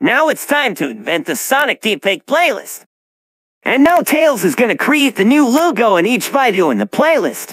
Now it's time to invent the Sonic Deepfake playlist. And now Tails is gonna create the new logo in each video in the playlist.